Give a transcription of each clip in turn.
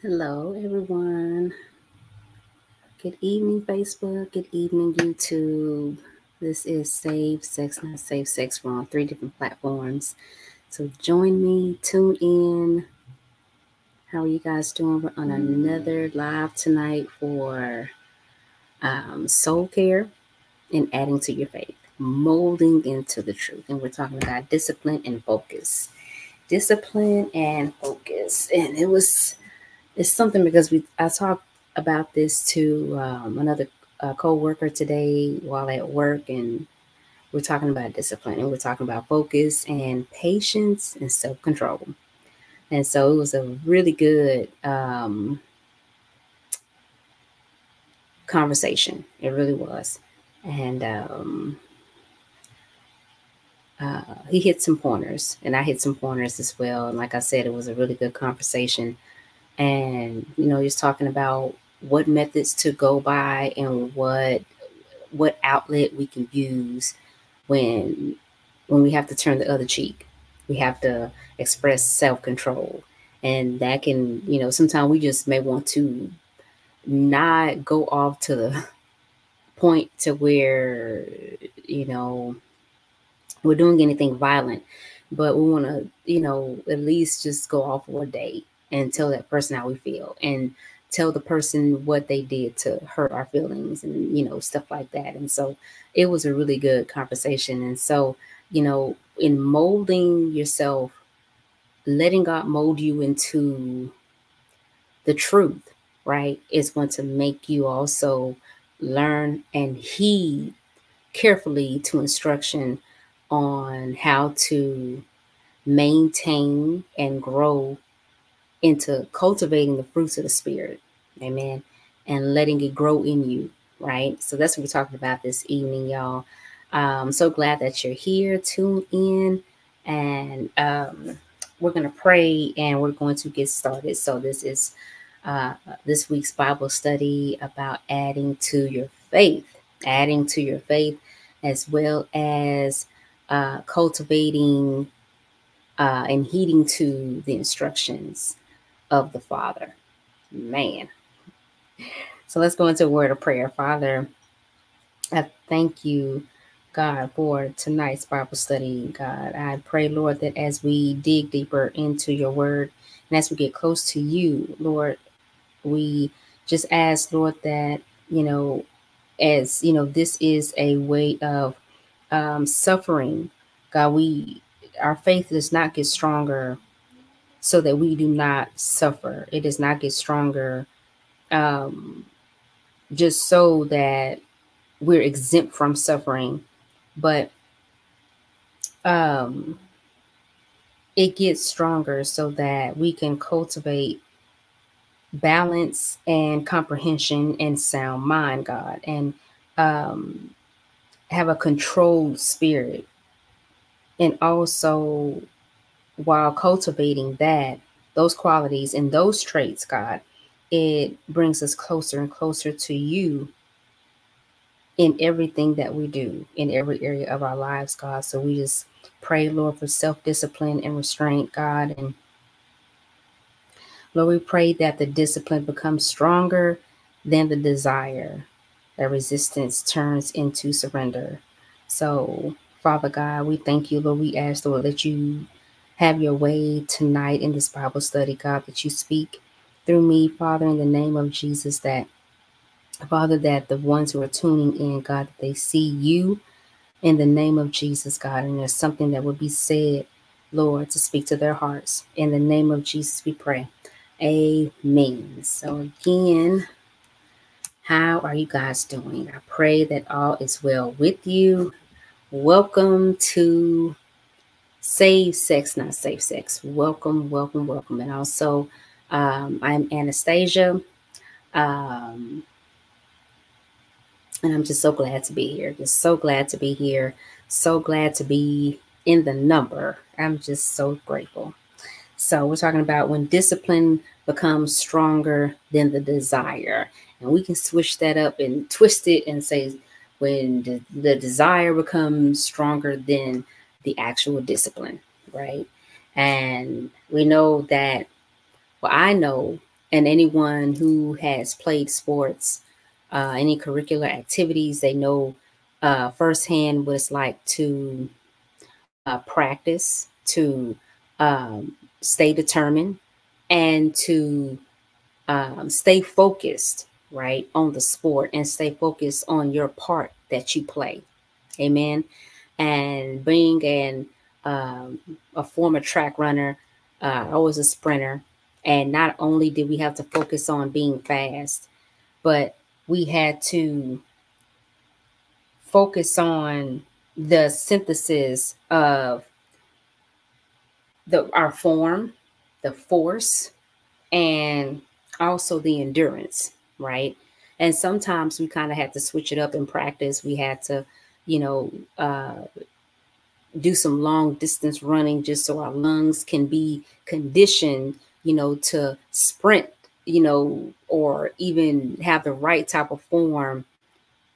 Hello, everyone. Good evening, Facebook. Good evening, YouTube. This is Save Sex, Not Safe Sex. We're on three different platforms. So join me, tune in. How are you guys doing? We're on another live tonight for um, soul care and adding to your faith, molding into the truth. And we're talking about discipline and focus. Discipline and focus. And it was it's something because we I talked about this to um, another uh, co-worker today while at work and we're talking about discipline and we're talking about focus and patience and self-control. And so it was a really good um, conversation. It really was. And um, uh, he hit some pointers and i hit some pointers as well. And like i said it was a really good conversation and you know just talking about what methods to go by and what what outlet we can use when when we have to turn the other cheek. We have to express self-control. And that can you know sometimes we just may want to not go off to the point to where you know we're doing anything violent. But we want to you know at least just go off for a day and tell that person how we feel and tell the person what they did to hurt our feelings and you know stuff like that. And so it was a really good conversation. And so you know in molding yourself letting god mold you into the truth right is going to make you also learn and heed carefully to instruction on how to maintain and grow into cultivating the fruits of the spirit. Amen. And letting it grow in you. Right. So that's what we're talking about this evening, y'all. I'm so glad that you're here. Tune in and um, we're going to pray and we're going to get started. So this is uh, this week's Bible study about adding to your faith, adding to your faith, as well as uh, cultivating uh, and heeding to the instructions of the Father. Man. So let's go into a word of prayer. Father, I thank you, God, for tonight's Bible study. God, I pray, Lord, that as we dig deeper into your word and as we get close to you, Lord, we just ask, Lord, that, you know, as, you know, this is a way of um, suffering. God, we, our faith does not get stronger so that we do not suffer. It does not get stronger um, just so that we're exempt from suffering, but um, it gets stronger so that we can cultivate balance and comprehension and sound mind, God, and um, have a controlled spirit. And also while cultivating that, those qualities and those traits, God, it brings us closer and closer to you in everything that we do, in every area of our lives, God. So we just pray, Lord, for self discipline and restraint, God. And Lord, we pray that the discipline becomes stronger than the desire, that resistance turns into surrender. So, Father God, we thank you, Lord. We ask, Lord, that you have your way tonight in this Bible study, God, that you speak through me, Father, in the name of Jesus, that, Father, that the ones who are tuning in, God, that they see you in the name of Jesus, God, and there's something that will be said, Lord, to speak to their hearts. In the name of Jesus, we pray. Amen. So, again, how are you guys doing? I pray that all is well with you. Welcome to Save Sex, Not Safe Sex. Welcome, welcome, welcome. And also, um, I'm Anastasia. Um, and I'm just so glad to be here. Just so glad to be here. So glad to be in the number. I'm just so grateful. So, we're talking about when discipline becomes stronger than the desire. And we can switch that up and twist it and say, when the, the desire becomes stronger than the actual discipline, right? And we know that, well, I know and anyone who has played sports, uh, any curricular activities, they know uh, firsthand what it's like to uh, practice, to um, stay determined, and to um, stay focused, right, on the sport and stay focused on your part that you play. Amen. And being an um, a former track runner, uh, I was a sprinter, and not only did we have to focus on being fast, but we had to focus on the synthesis of the our form, the force, and also the endurance, right? And sometimes we kind of had to switch it up in practice. We had to, you know, uh, do some long distance running just so our lungs can be conditioned, you know, to sprint, you know, or even have the right type of form,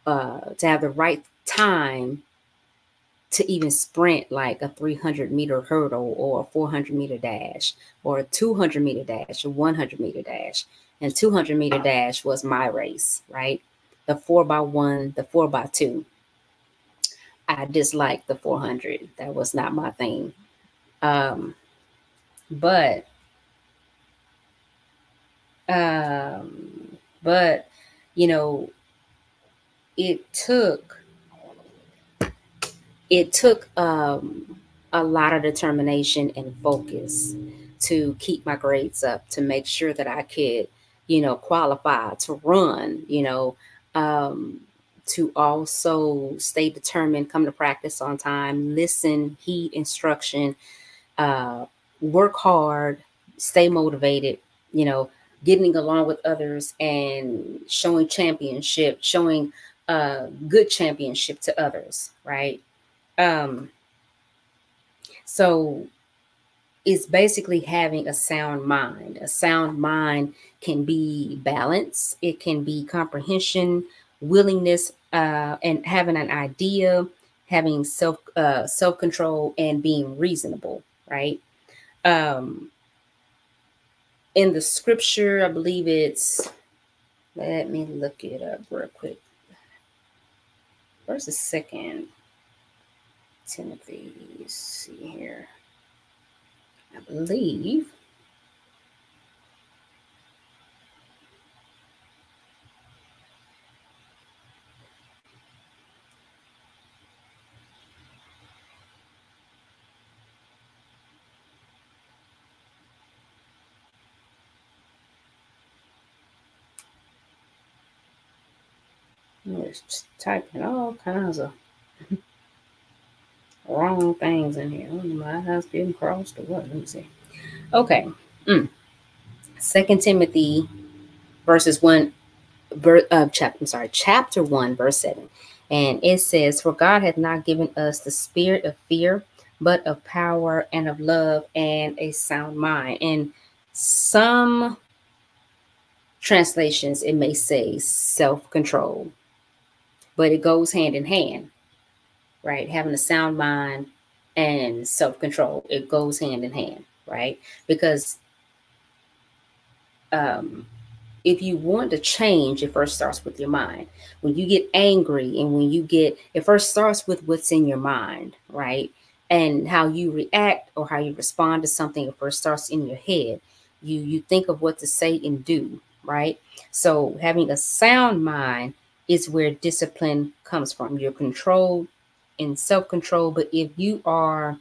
uh, to have the right time to even sprint like a 300 meter hurdle or a 400 meter dash or a 200 meter dash, a 100 meter dash. And 200 meter dash was my race, right? The four by one, the four by two. I disliked the 400. That was not my thing. Um, but, um, but, you know, it took it took um, a lot of determination and focus to keep my grades up to make sure that I could, you know, qualify to run, you know, um, to also stay determined, come to practice on time, listen, heed instruction, uh, work hard, stay motivated, you know, getting along with others and showing championship, showing uh, good championship to others, right? Um, so it's basically having a sound mind. A sound mind can be balance, it can be comprehension, willingness, uh, and having an idea, having self uh, self control, and being reasonable. Right. Um, in the scripture, I believe it's. Let me look it up real quick. Where's the second? Timothy, see here. I believe. Just typing all kinds of wrong things in here. My house getting crossed or what? Let me see. Okay. Mm. Second Timothy verses one, ver, uh, chapter. I'm sorry, chapter one, verse seven, and it says, "For God hath not given us the spirit of fear, but of power and of love and a sound mind." And some translations it may say self-control, but it goes hand in hand right? Having a sound mind and self control, it goes hand in hand, right? Because um, if you want to change, it first starts with your mind. When you get angry and when you get, it first starts with what's in your mind, right? And how you react or how you respond to something, it first starts in your head. You you think of what to say and do, right? So having a sound mind is where discipline comes from. Your control and self-control. But if you are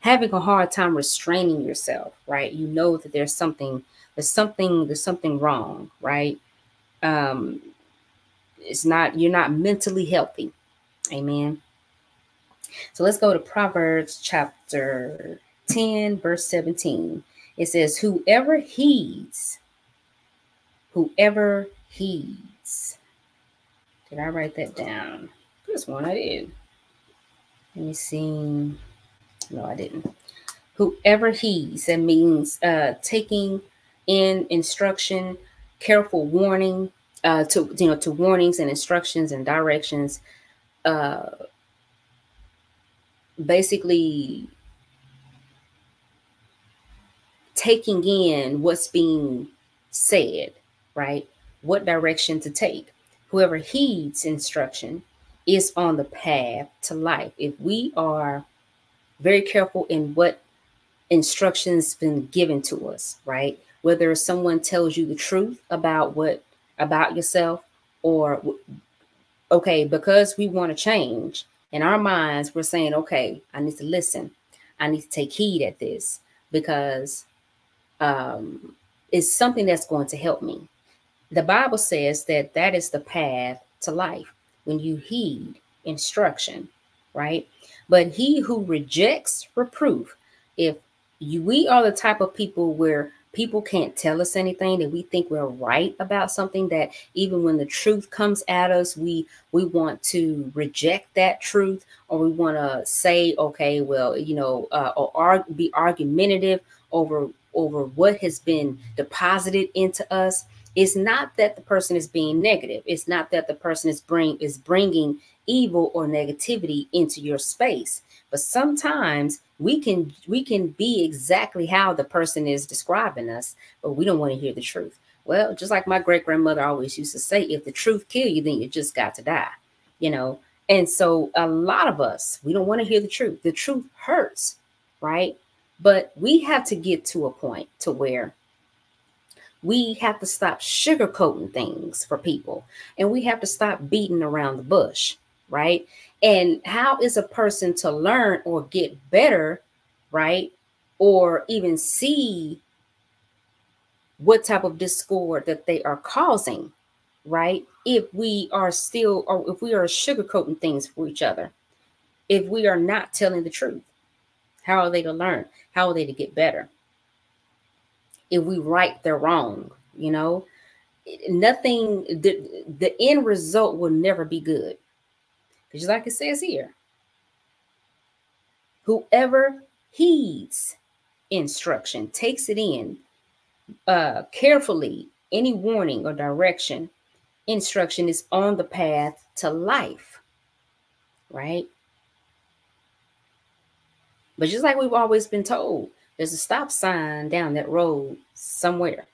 having a hard time restraining yourself right you know that there's something there's something there's something wrong right? Um it's not you're not mentally healthy. Amen. So let's go to proverbs chapter 10 verse 17 it says whoever heeds whoever heeds did i write that down this one i did let me see. No, I didn't. Whoever heeds, that means uh, taking in instruction, careful warning, uh, to you know, to warnings and instructions and directions. Uh, basically, taking in what's being said, right? What direction to take. Whoever heeds instruction is on the path to life. If we are very careful in what instructions been given to us, right? Whether someone tells you the truth about what about yourself or okay, because we want to change in our minds, we're saying, okay, I need to listen. I need to take heed at this because um, it's something that's going to help me. The Bible says that that is the path to life when you heed instruction, right? But he who rejects reproof, if you, we are the type of people where people can't tell us anything that we think we're right about something that even when the truth comes at us we we want to reject that truth or we want to say okay well you know uh, or arg- be argumentative over over what has been deposited into us it's not that the person is being negative. It's not that the person is bring is bringing evil or negativity into your space. But sometimes we can we can be exactly how the person is describing us but we don't want to hear the truth. Well just like my great grandmother always used to say if the truth kill you then you just got to die you know? And so a lot of us we don't want to hear the truth. The truth hurts right? But we have to get to a point to where we have to stop sugarcoating things for people and we have to stop beating around the bush right and how is a person to learn or get better, right? Or even see what type of discord that they are causing, right? If we are still, or if we are sugarcoating things for each other, if we are not telling the truth, how are they to learn? How are they to get better? If we right their wrong, you know, nothing, the, the end result will never be good just like it says here, whoever heeds instruction, takes it in uh, carefully, any warning or direction, instruction is on the path to life, right? But just like we've always been told, there's a stop sign down that road somewhere,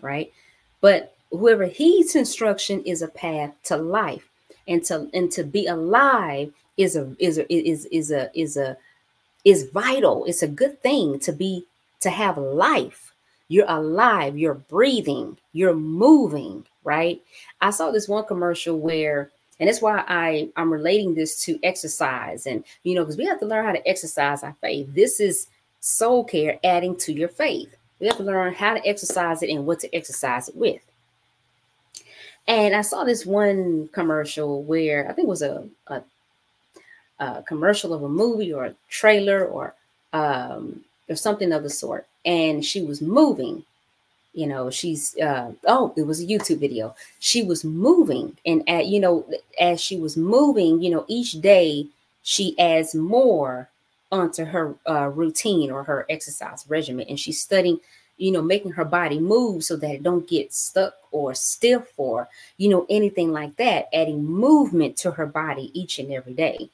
right? But whoever heeds instruction is a path to life and to and to be alive is a is a is is a is a is vital. It's a good thing to be to have life. You're alive, you're breathing, you're moving, right? I saw this one commercial where and that's why I I'm relating this to exercise and you know because we have to learn how to exercise our faith. This is soul care adding to your faith. We have to learn how to exercise it and what to exercise it with. And I saw this one commercial where I think it was a, a, a commercial of a movie or a trailer or um, or something of the sort. And she was moving. You know, she's uh, oh, it was a YouTube video. She was moving, and at you know, as she was moving, you know, each day she adds more onto her uh, routine or her exercise regimen, and she's studying you know, making her body move so that it don't get stuck or stiff or, you know, anything like that, adding movement to her body each and every day.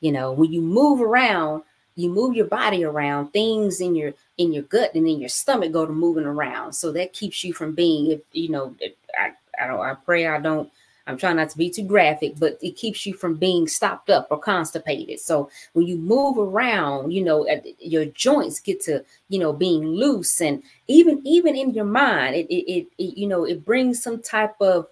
You know, when you move around, you move your body around, things in your in your gut and in your stomach go to moving around. So that keeps you from being, if you know, I, I don't I pray I don't I'm trying not to be too graphic, but it keeps you from being stopped up or constipated. So when you move around, you know, your joints get to, you know, being loose and even even in your mind, it it, it you know, it brings some type of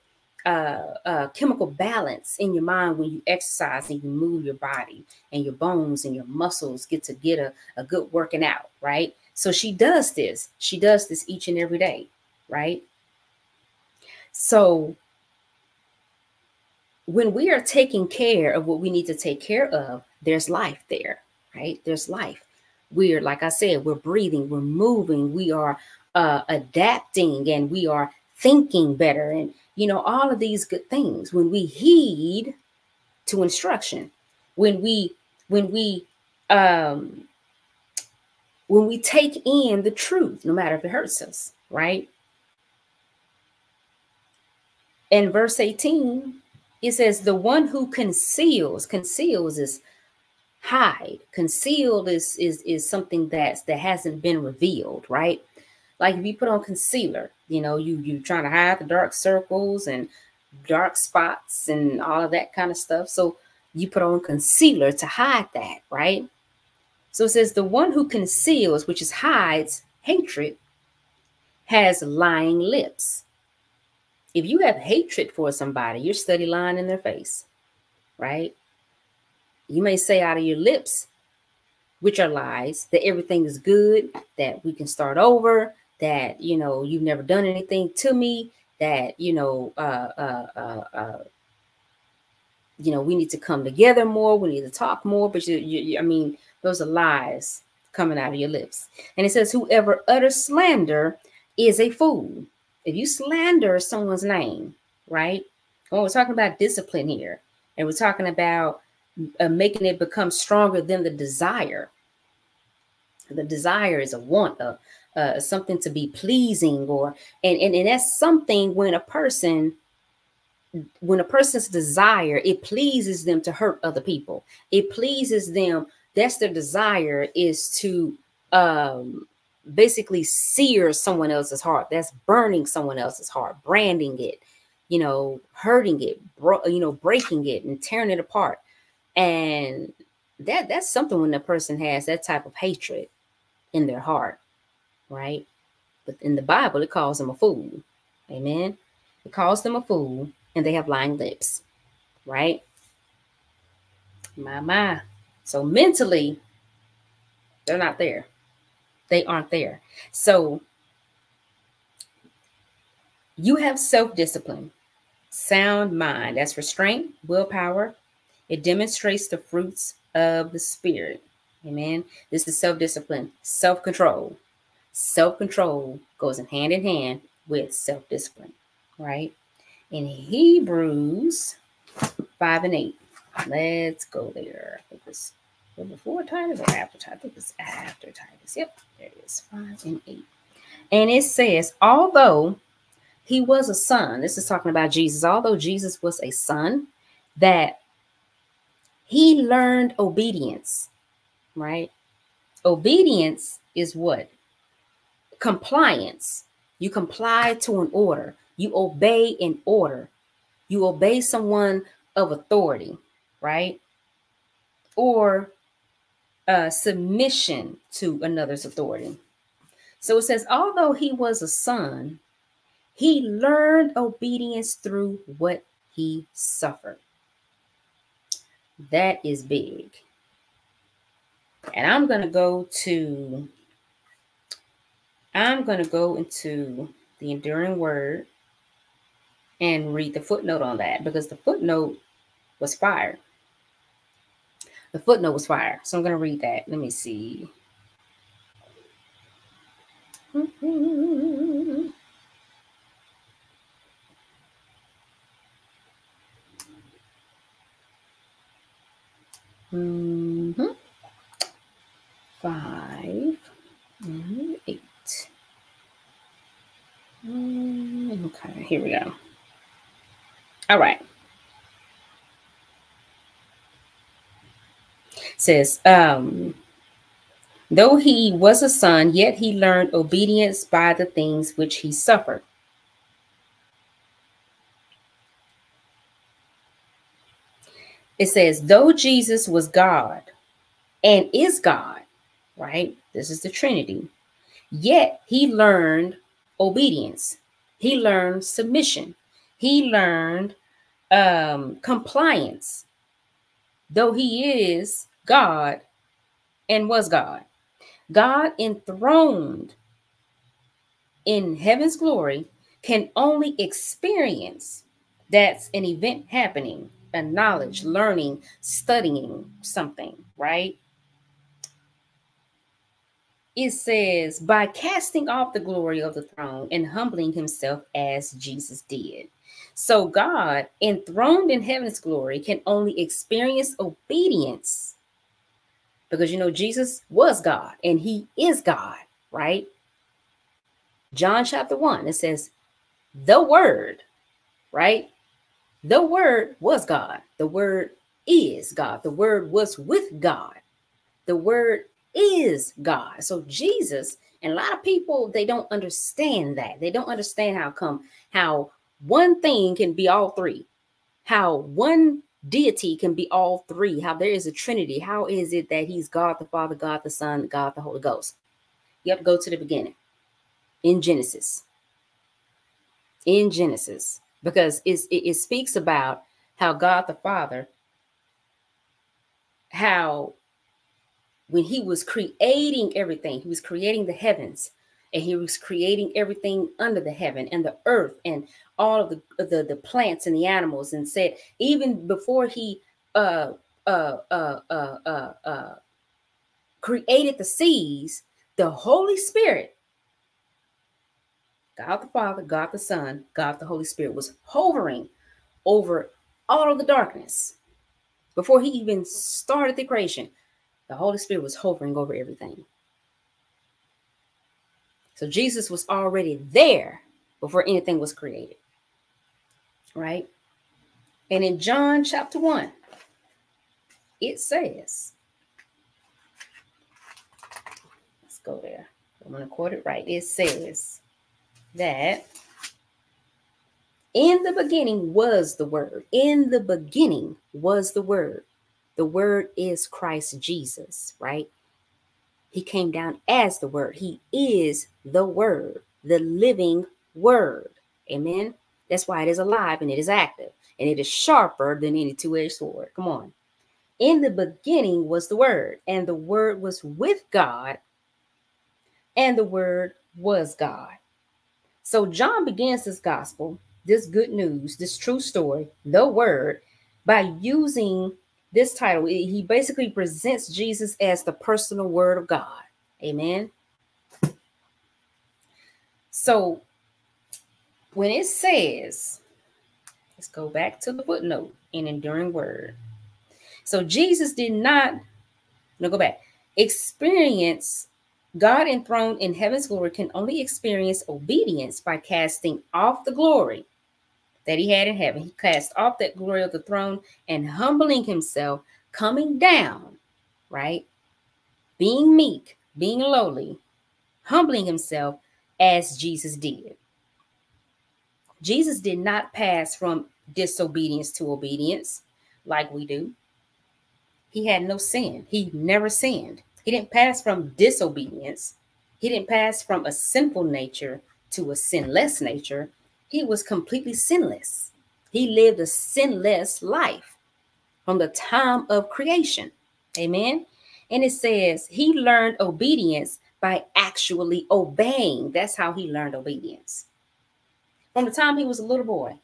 uh, uh, chemical balance in your mind when you exercise and you move your body and your bones and your muscles get to get a, a good working out, right? So she does this. She does this each and every day, right? So when we are taking care of what we need to take care of, there's life there, right? There's life. We're, like I said, we're breathing, we're moving, we are uh, adapting, and we are thinking better. And, you know, all of these good things when we heed to instruction, when we, when we, um, when we take in the truth, no matter if it hurts us, right? In verse 18, it says the one who conceals conceals is hide concealed is is is something that's that hasn't been revealed right like if you put on concealer, you know, you you trying to hide the dark circles and dark spots and all of that kind of stuff. So you put on concealer to hide that, right? So it says the one who conceals, which is hides hatred, has lying lips. If you have hatred for somebody, you're study lying in their face, right? You may say out of your lips, which are lies, that everything is good, that we can start over, that you know you've never done anything to me, that you know uh, uh, uh, uh, you know we need to come together more, we need to talk more. But you, you, I mean, those are lies coming out of your lips. And it says, "Whoever utters slander is a fool." If you slander someone's name, right? When we're talking about discipline here, and we're talking about uh, making it become stronger than the desire. The desire is a want, of uh, something to be pleasing, or and, and and that's something when a person when a person's desire it pleases them to hurt other people. It pleases them. That's their desire is to um basically sear someone else's heart. That's burning someone else's heart, branding it, you know, hurting it, you know, breaking it and tearing it apart. And that that's something when a person has that type of hatred in their heart, right? But in the Bible, it calls them a fool. Amen. It calls them a fool, and they have lying lips, right? My my. So mentally, they're not there. They aren't there. So you have self-discipline, sound mind. That's restraint, willpower, it demonstrates the fruits of the Spirit. Amen. This is self discipline, self control. Self control goes in hand in hand with self discipline, right? In Hebrews 5 and 8. Let's go there. I think it's before Titus or after Titus. I think it's after Titus. Yep, there it is. 5 and 8. And it says, although he was a son, this is talking about Jesus, although Jesus was a son, that he learned obedience, right? Obedience is what? Compliance. You comply to an order, you obey an order, you obey someone of authority, right? Or uh, submission to another's authority. So it says, although he was a son, he learned obedience through what he suffered. That is big. And I'm going to go to, I'm going to go into the enduring word and read the footnote on that because the footnote was fire. The footnote was fire. So I'm going to read that. Let me see. Mm-hmm. Five and eight. Mm, okay, here we go. All right. Says, um, though he was a son, yet he learned obedience by the things which he suffered. it says, though Jesus was God and is God, right? This is the Trinity. Yet he learned obedience. He learned submission. He learned um, compliance. Though he is God and was God, God enthroned in heaven's glory can only experience that's an event happening a knowledge, learning, studying something, right? It says, by casting off the glory of the throne and humbling himself as Jesus did. So, God, enthroned in heaven's glory, can only experience obedience because you know Jesus was God and he is God, right? John chapter 1, it says, the word, right? The Word was God. The Word is God. The Word was with God. The Word is God. So Jesus And a lot of people they don't understand that. They don't understand how come how one thing can be all three. How one deity can be all three. How there is a trinity. How is it that he's God the Father, God the Son, God the Holy Ghost? To go to the beginning in Genesis. In Genesis, because it, it speaks about how God the Father, how when he was creating everything, he was creating the heavens and he was creating everything under the heaven and the earth and all of the, the, the plants and the animals and said, even before he uh, uh, uh, uh, uh, uh, created the seas, the Holy Spirit, God the Father, God the Son, God the Holy Spirit was hovering over all of the darkness before he even started the creation. The Holy Spirit was hovering over everything. So Jesus was already there before anything was created. Right? And in John chapter 1, it says, let's go there. I'm going to quote it right. It says that in the beginning was the Word. In the beginning was the Word. The Word is Christ Jesus, right? He came down as the Word. He is the Word, the living Word. Amen. That's why it is alive and it is active and it is sharper than any two edged sword. Come on. In the beginning was the Word, and the Word was with God, and the Word was God. So John begins this gospel this good news, this true story, the word, by using this title. He basically presents Jesus as the personal word of God. Amen. So when it says, let's go back to the footnote, an enduring word. So Jesus did not, no, go back, experience God enthroned in heaven's glory can only experience obedience by casting off the glory that he had in heaven. He cast off that glory of the throne and humbling himself, coming down, right? Being meek, being lowly, humbling himself as Jesus did. Jesus did not pass from disobedience to obedience like we do. He had no sin. He never sinned. He didn't pass from disobedience. He didn't pass from a sinful nature to a sinless nature he was completely sinless. He lived a sinless life from the time of creation. Amen. And it says he learned obedience by actually obeying. That's how he learned obedience. From the time he was a little boy,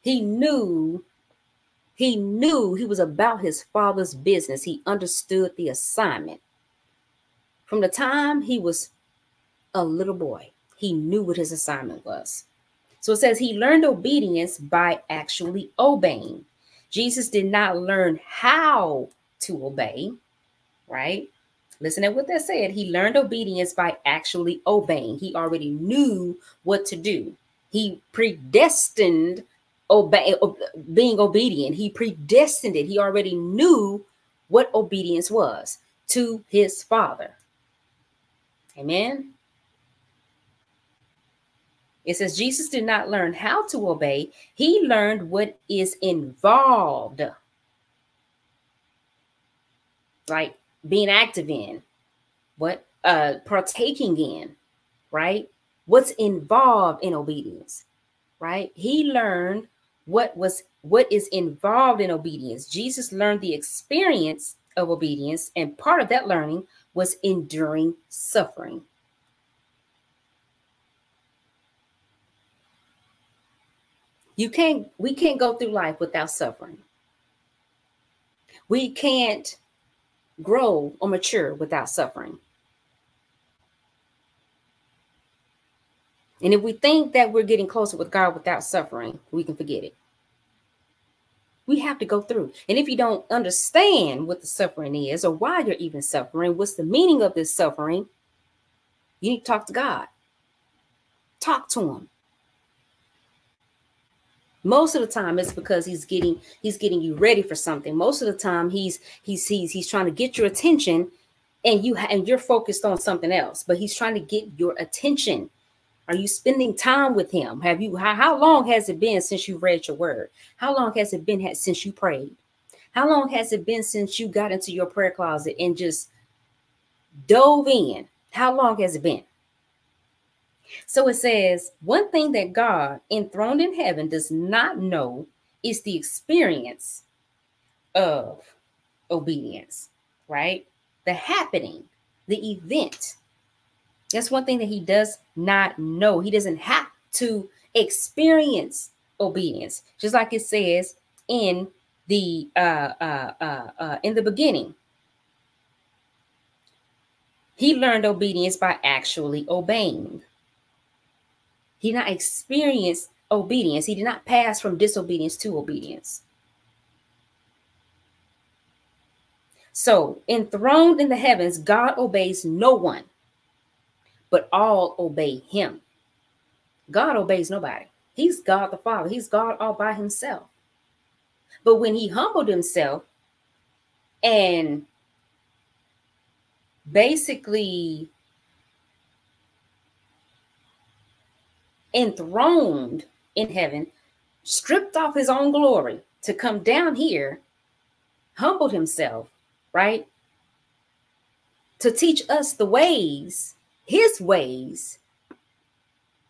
he knew he knew he was about his father's business. He understood the assignment. From the time he was a little boy, he knew what his assignment was. So it says he learned obedience by actually obeying. Jesus did not learn how to obey, right? Listen to what that said. He learned obedience by actually obeying. He already knew what to do. He predestined obey being obedient. He predestined it. He already knew what obedience was to his father. Amen. It says Jesus did not learn how to obey, he learned what is involved. Right? Being active in, what uh partaking in, right? What's involved in obedience, right? He learned what was what is involved in obedience. Jesus learned the experience of obedience, and part of that learning was enduring suffering. You can't, we can't go through life without suffering. We can't grow or mature without suffering. And if we think that we're getting closer with God without suffering, we can forget it. We have to go through. And if you don't understand what the suffering is or why you're even suffering, what's the meaning of this suffering, you need to talk to God. Talk to Him most of the time it's because he's getting he's getting you ready for something most of the time he's he's he's he's trying to get your attention and you and you're focused on something else, but he's trying to get your attention. Are you spending time with him? Have you how, how long has it been since you read your word? How long has it been since you prayed? How long has it been since you got into your prayer closet and just dove in? How long has it been? So it says, one thing that God enthroned in heaven does not know is the experience of obedience, right? The happening, the event. That's one thing that he does not know. He doesn't have to experience obedience, just like it says in the uh, uh, uh, uh, in the beginning. He learned obedience by actually obeying. He did not experience obedience. He did not pass from disobedience to obedience. So, enthroned in the heavens, God obeys no one, but all obey him. God obeys nobody. He's God the Father, He's God all by Himself. But when He humbled Himself and basically enthroned in heaven, stripped off his own glory to come down here, humbled himself, right? To teach us the ways, his ways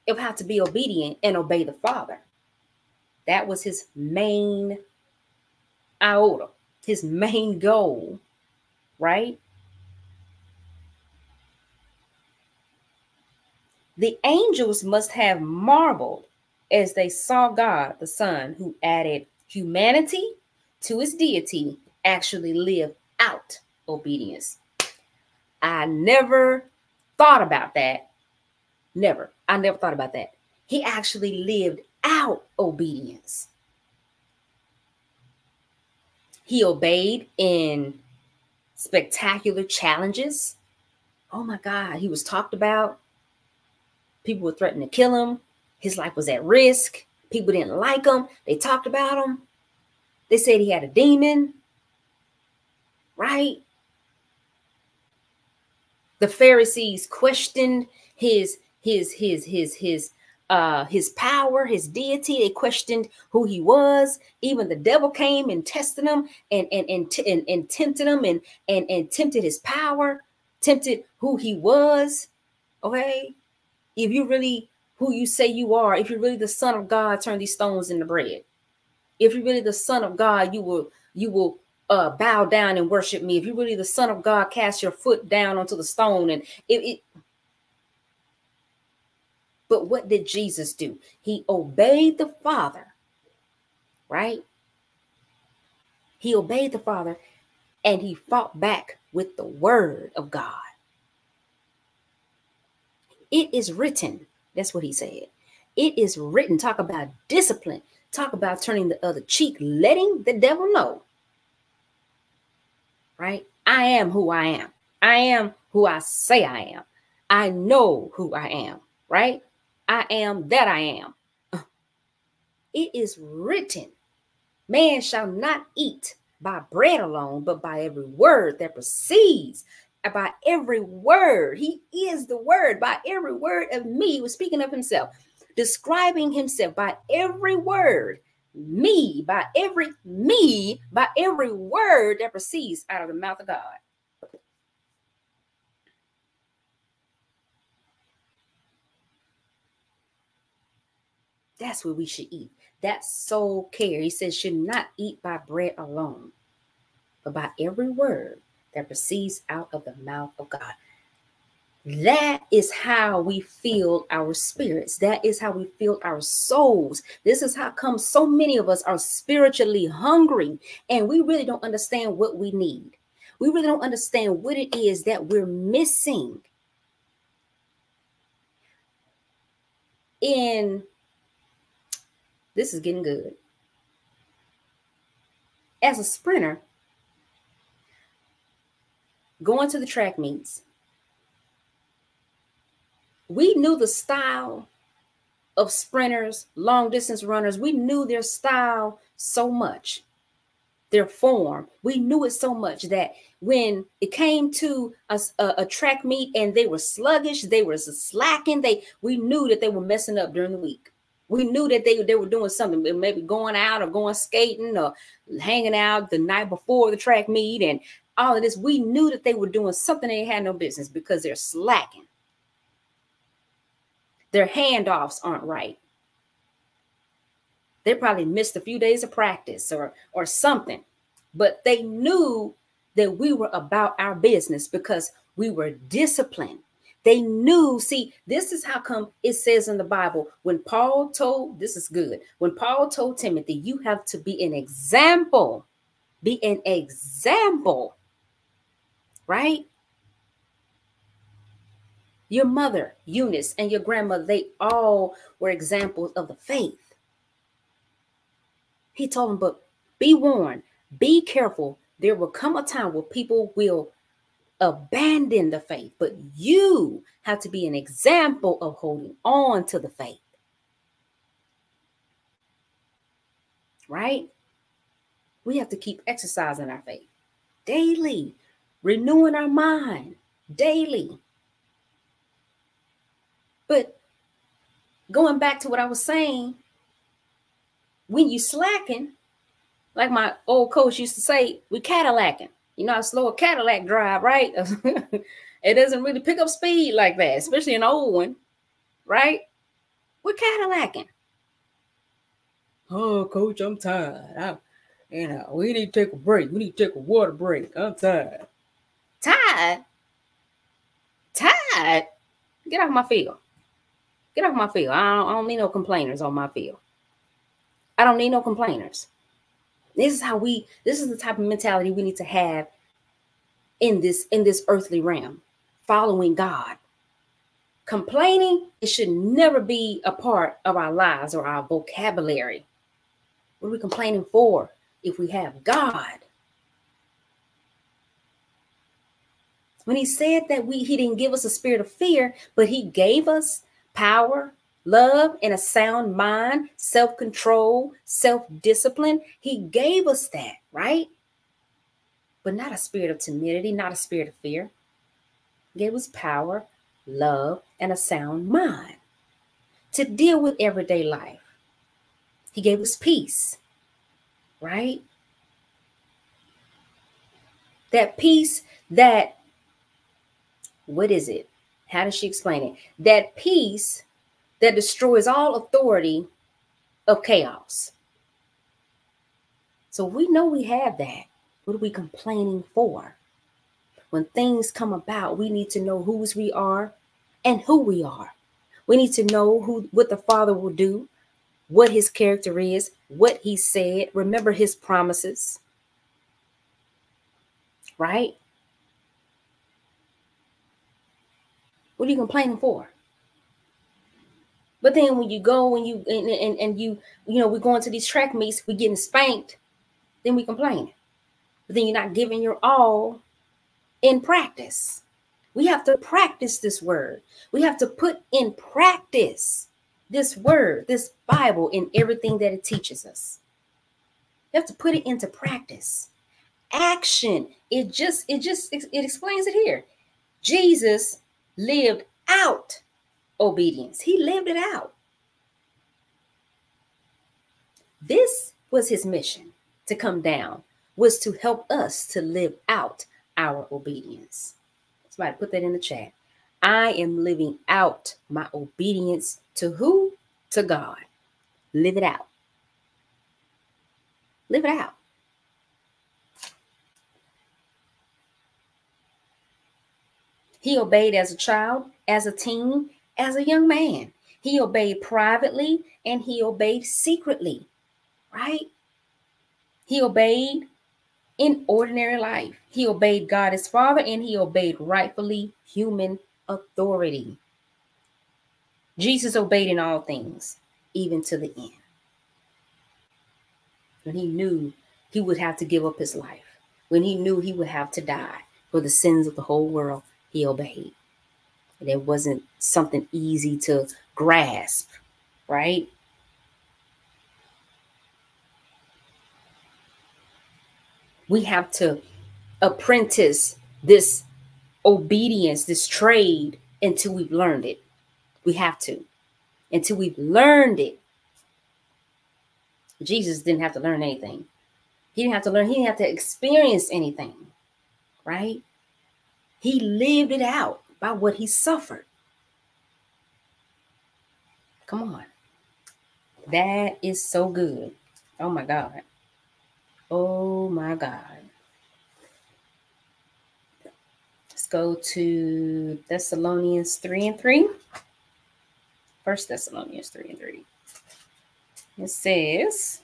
of how to be obedient and obey the Father. That was his main iota, his main goal, right? The angels must have marveled as they saw God, the Son, who added humanity to his deity, actually live out obedience. I never thought about that. Never. I never thought about that. He actually lived out obedience. He obeyed in spectacular challenges. Oh my God, he was talked about People were threatening to kill him. His life was at risk. People didn't like him. They talked about him. They said he had a demon. Right? The Pharisees questioned his his his his his uh his power, his deity. They questioned who he was. Even the devil came and tested him and and and, and, and tempted him and, and and tempted his power, tempted who he was. Okay if you really who you say you are, if you're really the son of God, turn these stones into bread. If you're really the son of God, you will you will uh, bow down and worship me. If you're really the son of God, cast your foot down onto the stone. And it, it but what did Jesus do? He obeyed the Father, right? He obeyed the Father and he fought back with the word of God. It is written. That's what he said. It is written. Talk about discipline. Talk about turning the other cheek, letting the devil know. Right? I am who I am. I am who I say I am. I know who I am. Right? I am that I am. Uh, it is written man shall not eat by bread alone, but by every word that proceeds by every word. He is the word. By every word of me, he was speaking of himself, describing himself by every word. Me, by every me, by every word that proceeds out of the mouth of God. That's what we should eat. That soul care. He says, should not eat by bread alone, but by every word that proceeds out of the mouth of God. That is how we feel our spirits. That is how we feel our souls. This is how come so many of us are spiritually hungry and we really don't understand what we need. We really don't understand what it is that we're missing. In this is getting good. As a sprinter, going to the track meets, we knew the style of sprinters, long distance runners. We knew their style so much. their form. We knew it so much that when it came to a, a, a, track meet and they were sluggish, they were slacking, they we knew that they were messing up during the week. We knew that they, they were doing something, maybe going out or going skating or hanging out the night before the track meet and all of this. We knew that they were doing something they had no business because they're slacking. Their handoffs aren't right. They probably missed a few days of practice or or something. But they knew that we were about our business because we were disciplined. They knew, see, this is how come it says in the Bible when Paul told, this is good, when Paul told Timothy, you have to be an example, be an example, right? Your mother, Eunice, and your grandmother, they all were examples of the faith. He told them, but be warned, be careful. There will come a time where people will abandon the faith, but you have to be an example of holding on to the faith. Right? We have to keep exercising our faith daily, renewing our mind daily. But going back to what I was saying, when you slacking, like my old coach used to say, we Cadillacing. You know how slow a Cadillac drive, right? it doesn't really pick up speed like that, especially an old one, right? We're Cadillacing. Oh, coach, I'm tired. I, you know, we need to take a break. We need to take a water break. I'm tired. Tired? Tired? Get off my field. Get off my field. I don't, I don't need no complainers on my field. I don't need no complainers. This is how we, this is the type of mentality we need to have in this, in this earthly realm, following God. Complaining, it should never be a part of our lives or our vocabulary. What are we complaining for if we have God? When he said that we he didn't give us a spirit of fear, but he gave us power, love and a sound mind, self control, self discipline. He gave us that, right? But not a spirit of timidity, not a spirit of fear. He gave us power, love, and a sound mind to deal with everyday life. He gave us peace, right? That peace that, what is it? How does she explain it? That peace that destroys all authority of chaos. So we know we have that. What are we complaining for? When things come about, we need to know whose we are and who we are. We need to know who what the Father will do, what his character is, what he said, remember his promises. Right? What are you complaining for? But then when you go and you and, and, and you, you know, we're going to these track meets, we're getting spanked, then we complain. But then you're not giving your all in practice. We have to practice this word. We have to put in practice this word, this Bible, in everything that it teaches us. You have to put it into practice. Action. It just, it just, it explains it here. Jesus lived out obedience. He lived it out. This was his mission to come down, was to help us to live out our obedience. Somebody put that in the chat. I am living out my obedience to who? To God. Live it out. Live it out. He obeyed as a child, as a teen, as a young man. He obeyed privately and he obeyed secretly, right? He obeyed in ordinary life. He obeyed God as Father and he obeyed rightfully human authority. Jesus obeyed in all things, even to the end. When he knew he would have to give up his life, when he knew he would have to die for the sins of the whole world, he obeyed. And it wasn't something easy to grasp, right? We have to apprentice this obedience, this trade until we've learned it. We have to. Until we've learned it. Jesus didn't have to learn anything. He didn't have to learn, he didn't have to experience anything, right? He lived it out by what he suffered. Come on. That is so good. Oh my God. Oh my God. Let's go to Thessalonians 3 and 3. First Thessalonians 3 and 3. It says,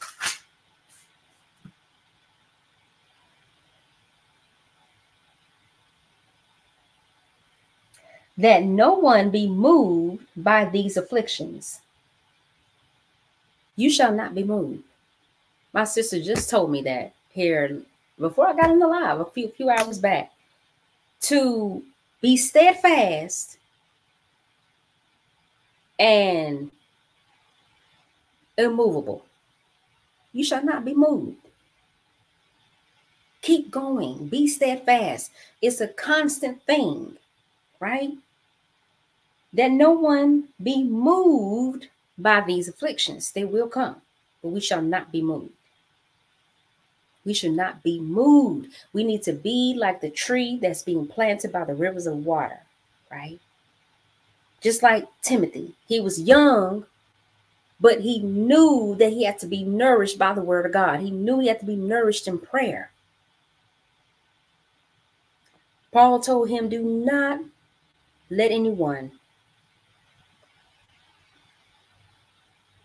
that no one be moved by these afflictions. You shall not be moved. My sister just told me that here before I got in the live a few few hours back to be steadfast and immovable. You shall not be moved. Keep going. Be steadfast. It's a constant thing, right? That no one be moved by these afflictions. They will come, but we shall not be moved. We should not be moved. We need to be like the tree that's being planted by the rivers of water, right? Just like Timothy, he was young, but he knew that he had to be nourished by the word of God. He knew he had to be nourished in prayer. Paul told him, Do not let anyone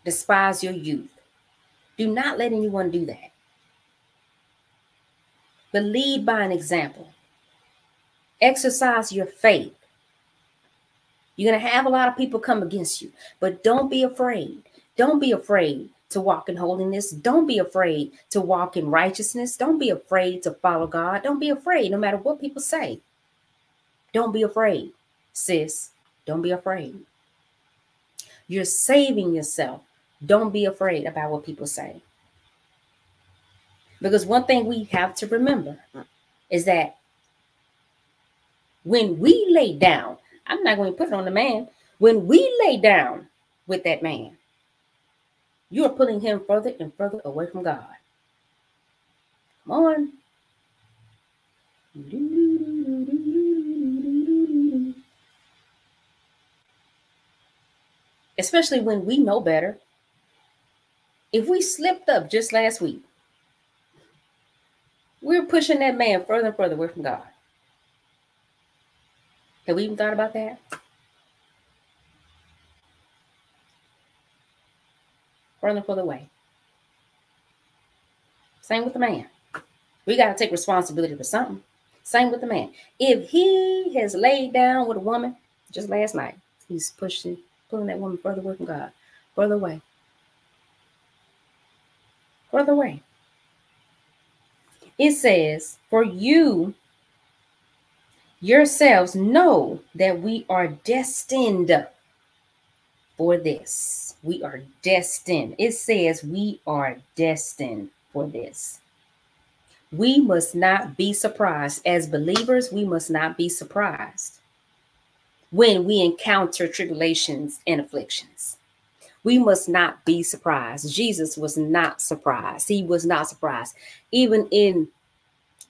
despise your youth. Do not let anyone do that but lead by an example. Exercise your faith. You're going to have a lot of people come against you, but don't be afraid. Don't be afraid to walk in holiness. Don't be afraid to walk in righteousness. Don't be afraid to follow God. Don't be afraid no matter what people say. Don't be afraid, sis. Don't be afraid. You're saving yourself. Don't be afraid about what people say. Because one thing we have to remember is that when we lay down, I'm not going to put it on the man. When we lay down with that man, you are pulling him further and further away from God. Come on. Especially when we know better. If we slipped up just last week we're pushing that man further and further away from God. Have we even thought about that? Further and further away. Same with the man. We got to take responsibility for something. Same with the man. If he has laid down with a woman just last night, he's pushing, pulling that woman further away from God, further away, further away it says, For you yourselves know that we are destined for this. We are destined. It says we are destined for this. We must not be surprised. As believers, we must not be surprised when we encounter tribulations and afflictions we must not be surprised. Jesus was not surprised. He was not surprised. Even in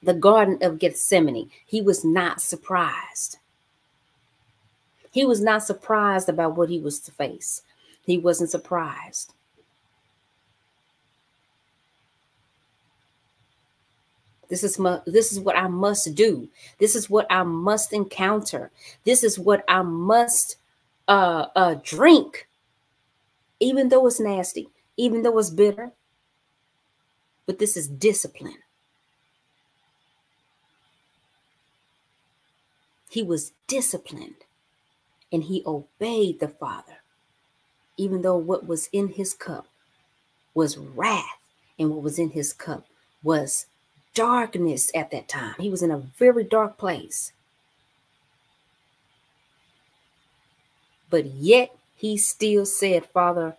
the Garden of Gethsemane, he was not surprised. He was not surprised about what he was to face. He wasn't surprised. This is my, this is what I must do. This is what I must encounter. This is what I must uh, uh, drink even though it's nasty, even though it's bitter. But this is discipline. He was disciplined and he obeyed the Father, even though what was in his cup was wrath and what was in his cup was darkness at that time. He was in a very dark place. But yet he still said, Father,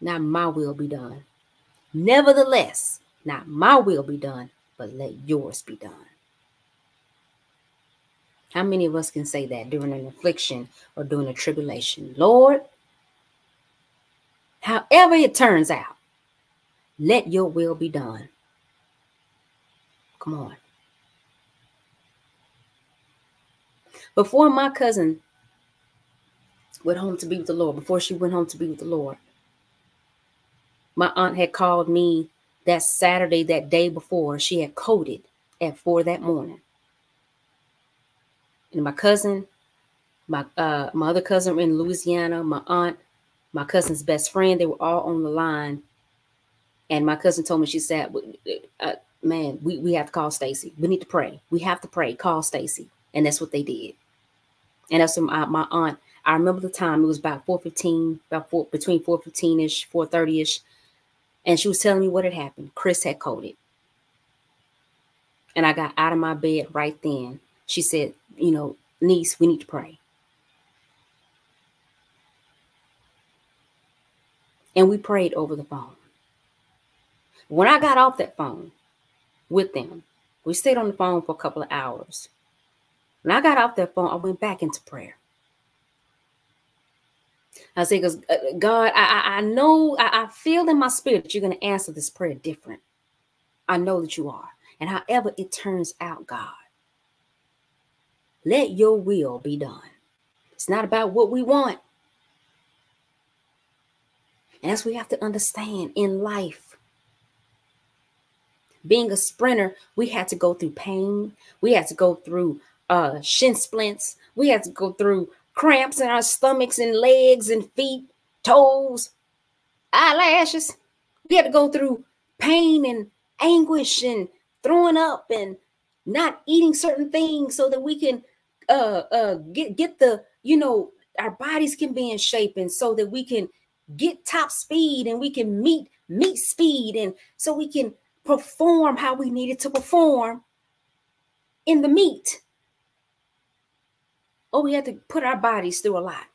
not my will be done. Nevertheless, Not my will be done, but let yours be done. How many of us can say that during an affliction or during a tribulation? Lord, however it turns out, let your will be done. Come on. Before my cousin went home to be with the Lord, before she went home to be with the Lord, my aunt had called me that Saturday, that day before. She had coded at four that morning. And my cousin, my uh, my other cousin in Louisiana, my aunt, my cousin's best friend, they were all on the line. And my cousin told me, she said, uh, man, we, we have to call Stacy. We need to pray. We have to pray. Call Stacy. And that's what they did. And that's my, my aunt. I remember the time. It was about 4.15, about 4, between 4.15-ish, 4.30-ish. And she was telling me what had happened. Chris had coded. And I got out of my bed right then. She said, you know, niece, we need to pray. And we prayed over the phone. When I got off that phone with them, we stayed on the phone for a couple of hours. When I got off that phone, I went back into prayer. I say, because uh, God, I, I know, I, I feel in my spirit that you're going to answer this prayer different. I know that you are. And however it turns out, God, let your will be done. It's not about what we want. And as we have to understand in life, being a sprinter, we had to go through pain. We had to go through uh, shin splints. We had to go through cramps in our stomachs and legs and feet, toes, eyelashes. We had to go through pain and anguish and throwing up and not eating certain things so that we can uh uh get get the you know our bodies can be in shape and so that we can get top speed and we can meet meet speed and so we can perform how we needed to perform in the meet Oh, we had to put our bodies through a lot.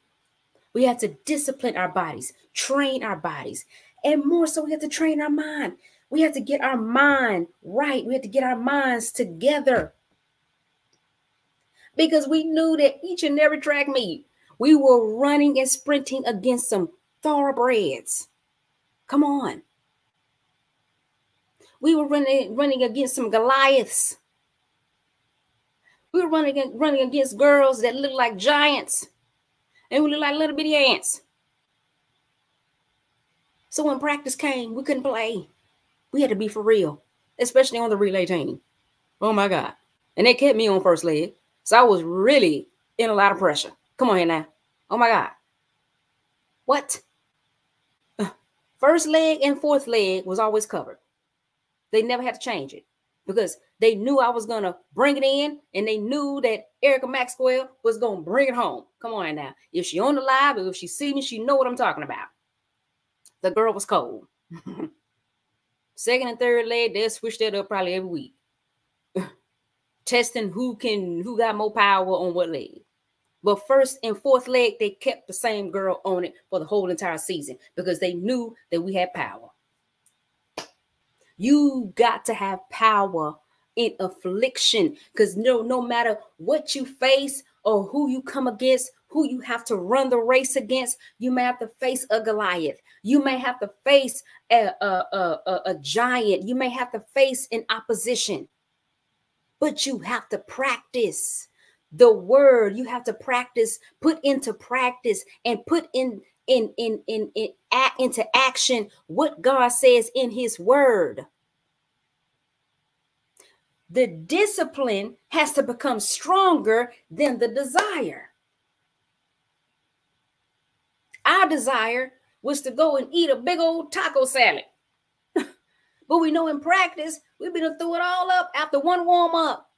We had to discipline our bodies, train our bodies, and more so, we had to train our mind. We had to get our mind right. We had to get our minds together because we knew that each and every track meet, we were running and sprinting against some thoroughbreds. Come on. We were running, running against some Goliaths. We were running, running against girls that look like giants and we look like little bitty ants. So when practice came, we couldn't play. We had to be for real, especially on the relay team. Oh my God. And they kept me on first leg. So I was really in a lot of pressure. Come on here now. Oh my God. What? Uh, first leg and fourth leg was always covered. They never had to change it because they knew I was gonna bring it in, and they knew that Erica Maxwell was gonna bring it home. Come on now. If she on the live, if she see me, she know what I'm talking about. The girl was cold. Second and third leg, they'll switch that up probably every week. Testing who can who got more power on what leg. But first and fourth leg, they kept the same girl on it for the whole entire season because they knew that we had power. You got to have power in affliction because no, no matter what you face or who you come against, who you have to run the race against, you may have to face a Goliath. You may have to face a, a, a, a giant. You may have to face an opposition, but you have to practice the word. You have to practice, put into practice, and put in in in in, in act into action what God says in his word. The discipline has to become stronger than the desire. Our desire was to go and eat a big old taco salad. but we know in practice, we've been throw it all up after one warm up.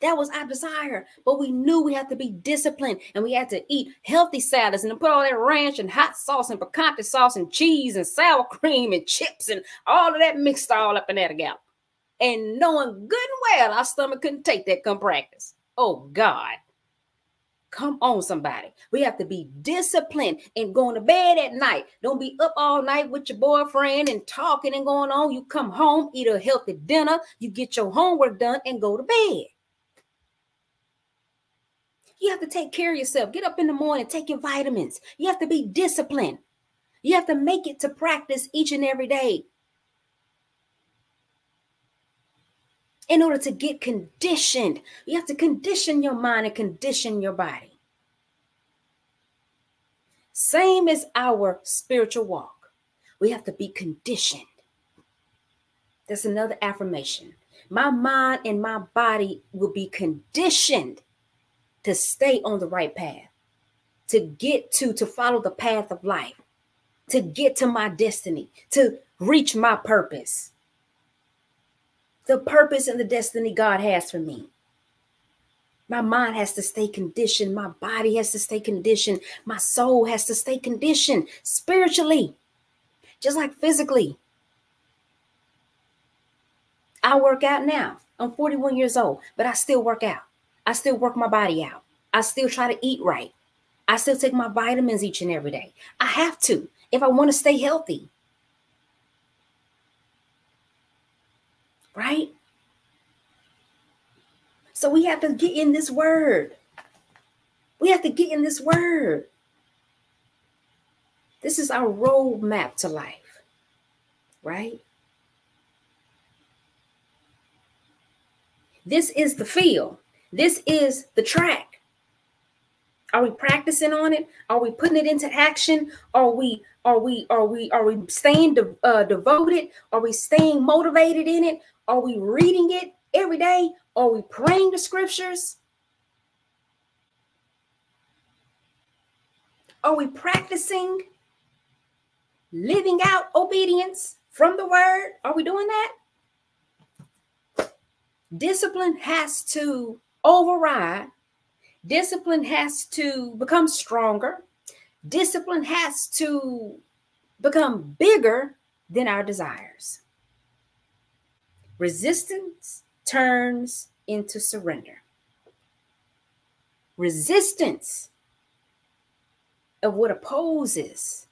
That was our desire. But we knew we had to be disciplined and we had to eat healthy salads and put all that ranch and hot sauce and picante sauce and cheese and sour cream and chips and all of that mixed all up in there together. And knowing good and well our stomach couldn't take that come practice. Oh God. Come on, somebody. We have to be disciplined and going to bed at night. Don't be up all night with your boyfriend and talking and going on. You come home, eat a healthy dinner, you get your homework done, and go to bed. You have to take care of yourself. Get up in the morning, take your vitamins. You have to be disciplined. You have to make it to practice each and every day. in order to get conditioned. You have to condition your mind and condition your body. Same as our spiritual walk, we have to be conditioned. That's another affirmation. My mind and my body will be conditioned to stay on the right path, to get to, to follow the path of life, to get to my destiny, to reach my purpose the purpose and the destiny God has for me. My mind has to stay conditioned. My body has to stay conditioned. My soul has to stay conditioned spiritually, just like physically. I work out now. I'm 41 years old, but I still work out. I still work my body out. I still try to eat right. I still take my vitamins each and every day. I have to if I want to stay healthy. right? So we have to get in this word. We have to get in this word. This is our roadmap to life, right? This is the field. This is the track. Are we practicing on it? Are we putting it into action? Are we are we are we are we staying de- uh, devoted? Are we staying motivated in it? Are we reading it every day? Are we praying the scriptures? Are we practicing living out obedience from the word? Are we doing that? Discipline has to override. Discipline has to become stronger. Discipline has to become bigger than our desires. Resistance turns into surrender. Resistance of what opposes,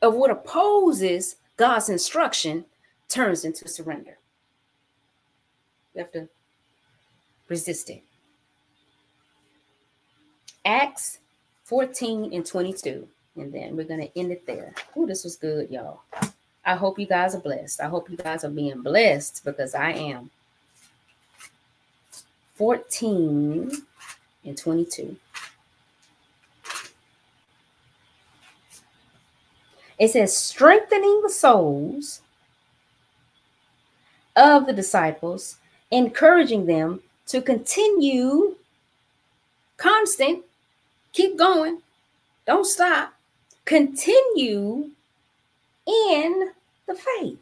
of what opposes God's instruction turns into surrender. You have to resist it. Acts 14 and 22. And then we're going to end it there. Oh, this was good, y'all. I hope you guys are blessed. I hope you guys are being blessed because I am. 14 and 22. It says, strengthening the souls of the disciples, encouraging them to continue constant, keep going, don't stop, continue in the faith.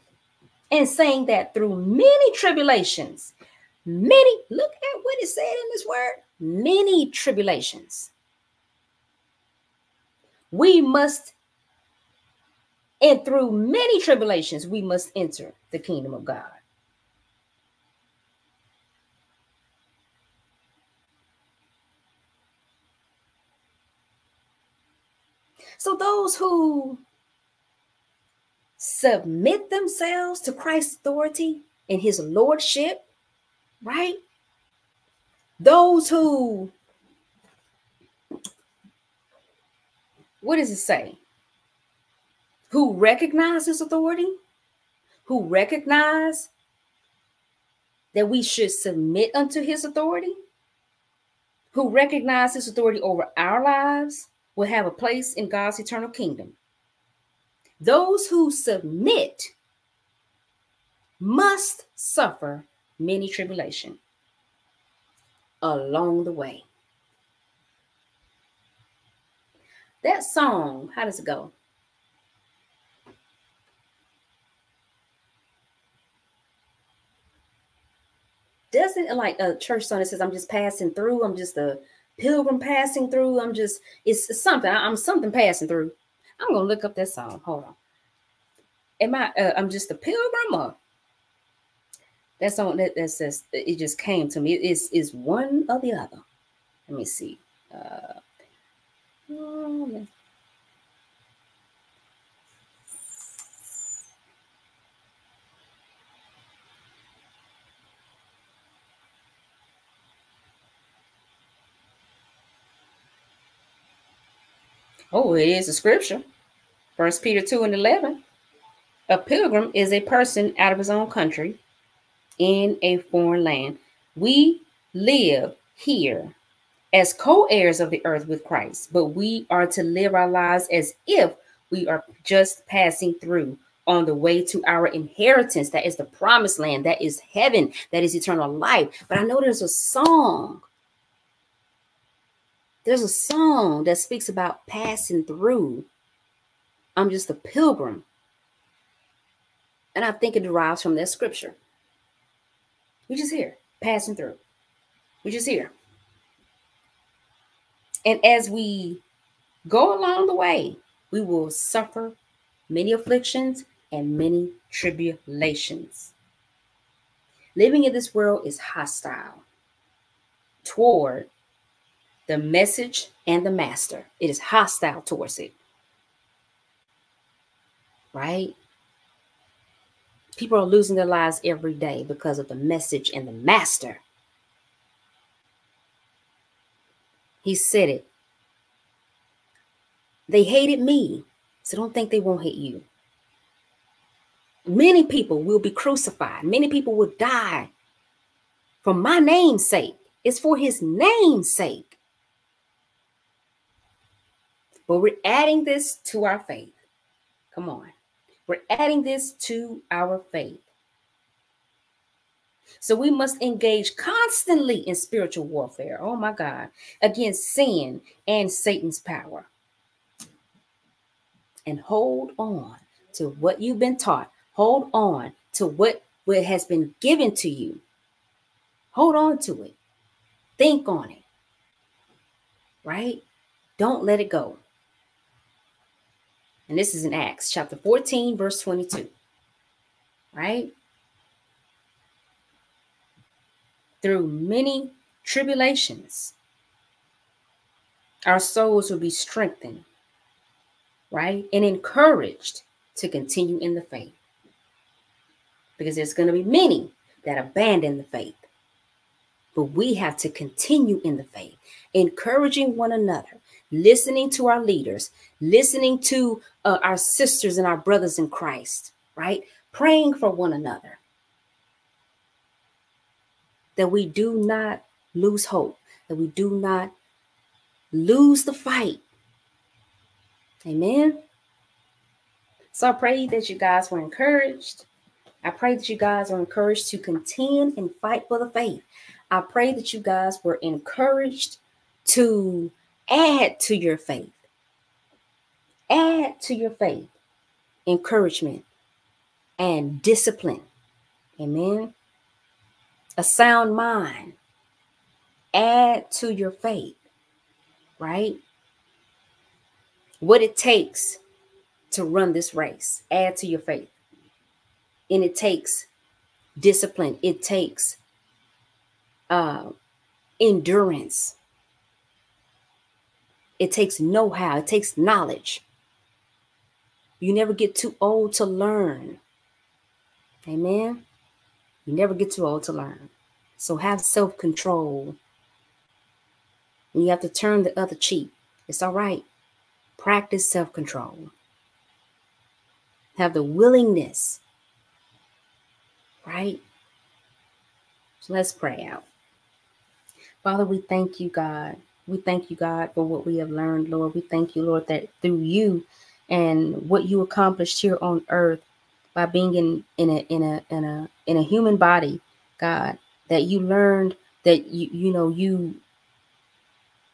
And saying that through many tribulations, many, look at what it said in this word, many tribulations. We must, and through many tribulations, we must enter the kingdom of God. So those who submit themselves to Christ's authority and his lordship, right? Those who, what does it say? Who recognize his authority, who recognize that we should submit unto his authority, who recognize his authority over our lives, will have a place in God's eternal kingdom. Those who submit must suffer many tribulation along the way. That song, how does it go? Doesn't like a church song that says, I'm just passing through, I'm just a pilgrim passing through, I'm just, it's something, I'm something passing through. I'm gonna look up that song. Hold on. Am I? Uh, I'm just a pilgrim, or That's on that that's just it just came to me. It's is one or the other. Let me see. Uh, oh, Oh, it is a scripture. First Peter 2 and 11. A pilgrim is a person out of his own country in a foreign land. We live here as co heirs of the earth with Christ, but we are to live our lives as if we are just passing through on the way to our inheritance. That is the promised land, that is heaven, that is eternal life. But I know there's a song. There's a song that speaks about passing through. I'm just a pilgrim. And I think it derives from that scripture. We just here, passing through. We just here. And as we go along the way, we will suffer many afflictions and many tribulations. Living in this world is hostile toward the message and the master. It is hostile towards it. Right? People are losing their lives every day because of the message and the master. He said it. They hated me, so don't think they won't hate you. Many people will be crucified. Many people will die for my name's sake. It's for his name's sake. But we're adding this to our faith. Come on. We're adding this to our faith. So we must engage constantly in spiritual warfare. Oh my God, against sin and Satan's power. And hold on to what you've been taught. Hold on to what, what has been given to you. Hold on to it. Think on it. Right? Don't let it go. And this is in Acts chapter 14, verse 22. Right? Through many tribulations, our souls will be strengthened, right? And encouraged to continue in the faith. Because there's going to be many that abandon the faith. But we have to continue in the faith, encouraging one another, listening to our leaders, listening to uh, our sisters and our brothers in Christ, right? Praying for one another. That we do not lose hope, that we do not lose the fight. Amen. So I pray that you guys were encouraged. I pray that you guys are encouraged to contend and fight for the faith. I pray that you guys were encouraged to add to your faith. Add to your faith encouragement and discipline. Amen. A sound mind. Add to your faith, right? What it takes to run this race. Add to your faith. And it takes discipline, it takes uh, endurance, it takes know how, it takes knowledge. You never get too old to learn. Amen. You never get too old to learn. So have self control. And you have to turn the other cheek. It's all right. Practice self control. Have the willingness, right? So let's pray out. Father, we thank you, God, we thank you, God, for what we have learned, Lord. We thank you, Lord, that through you and what you accomplished here on earth by being in in a in a in a in a human body, God, that you learned that you you know you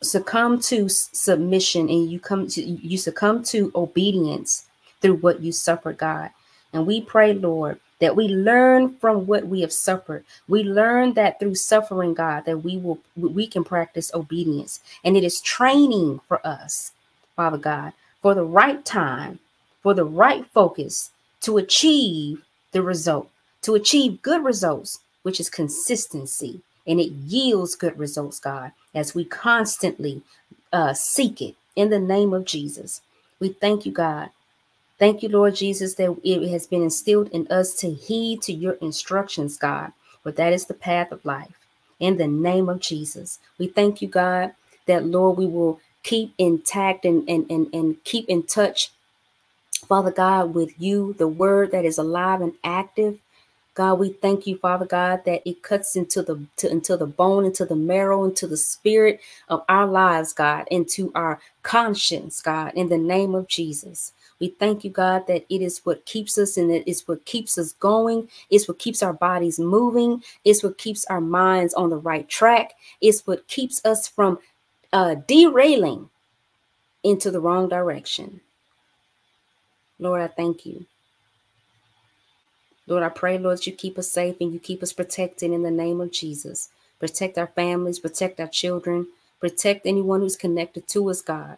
succumb to submission and you come to you succumb to obedience through what you suffered, God. And we pray, Lord, that we learn from what we have suffered. We learn that through suffering, God, that we will we can practice obedience. And it is training for us, Father God, for the right time, for the right focus to achieve the result, to achieve good results which is consistency, and it yields good results, God, as we constantly uh, seek it in the name of Jesus. We thank you, God. Thank you, Lord Jesus, that it has been instilled in us to heed to your instructions, God, for that is the path of life. In the name of Jesus, we thank you, God, that, Lord, we will keep intact and, and, and, and keep in touch, Father God, with you, the word that is alive and active. God, we thank you, Father God, that it cuts into the to, into the bone, into the marrow, into the spirit of our lives, God, into our conscience, God, in the name of Jesus. We thank you, God, that it is what keeps us and it is what keeps us going. It's what keeps our bodies moving. It's what keeps our minds on the right track. It's what keeps us from uh, derailing into the wrong direction. Lord, I thank you. Lord, I pray, Lord, that you keep us safe and you keep us protected in the name of Jesus. Protect our families, protect our children, protect anyone who's connected to us, God.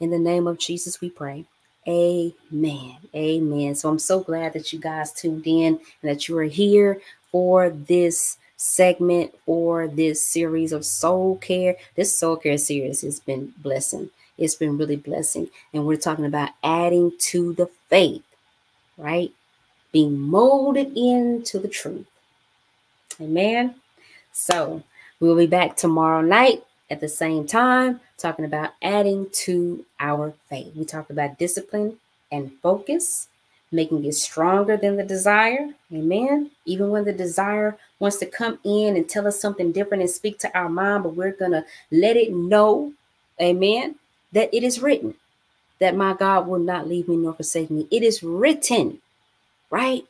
In the name of Jesus, we pray. Amen. Amen. So I'm so glad that you guys tuned in and that you are here for this segment for this series of soul care. This soul care series has been blessing. It's been really blessing. And we're talking about adding to the faith, right? being molded into the truth. Amen. So we'll be back tomorrow night at the same time talking about adding to our faith. We talked about discipline and focus, making it stronger than the desire. Amen. Even when the desire wants to come in and tell us something different and speak to our mind, but we're going to let it know, amen, that it is written that my God will not leave me nor forsake me. It is written right?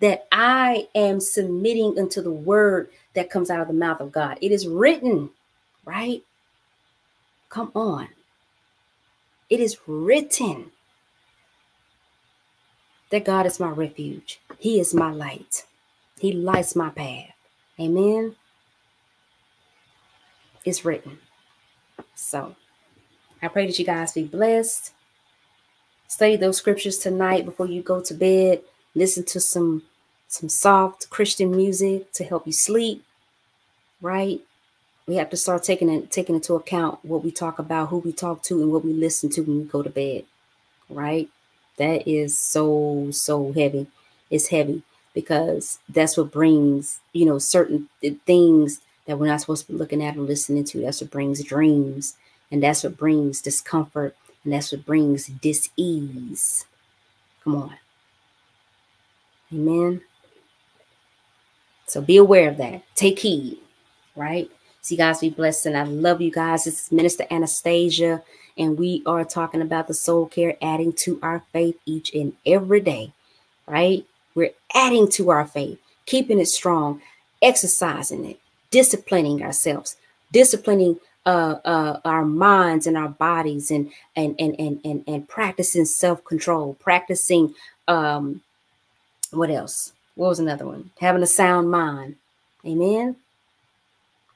That I am submitting unto the word that comes out of the mouth of God. It is written, right? Come on. It is written that God is my refuge. He is my light. He lights my path. Amen. It's written. So I pray that you guys be blessed. Study those scriptures tonight before you go to bed. Listen to some some soft Christian music to help you sleep. Right? We have to start taking it taking into account what we talk about, who we talk to, and what we listen to when we go to bed. Right? That is so so heavy. It's heavy because that's what brings you know certain things that we're not supposed to be looking at or listening to. That's what brings dreams, and that's what brings discomfort and that's what brings dis-ease. Come on. Amen. So be aware of that. Take heed, right? See, so guys, be blessed. And I love you guys. This is Minister Anastasia, and we are talking about the soul care, adding to our faith each and every day, right? We're adding to our faith, keeping it strong, exercising it, disciplining ourselves, disciplining uh, uh, our minds and our bodies and and and and and, and practicing self-control practicing um what else what was another one having a sound mind amen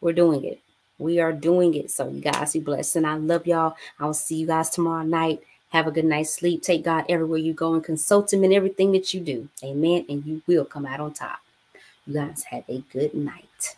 we're doing it. We are doing it. So you guys be blessed and i love y'all. I will see you guys tomorrow night. Have a good night's sleep. Take god everywhere you go and consult him in everything that you do. Amen. And you will come out on top. You guys have a good night